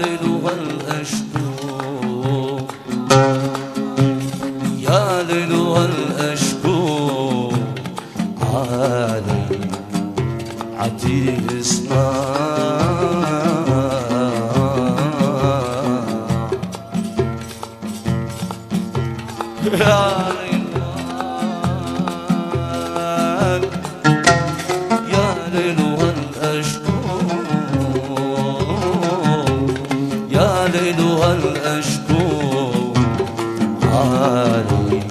ليلها الأشكو يا ليلها الأشكو عالي عتيه اسمها يا ليل الأشجار ليلها الأشكو عالي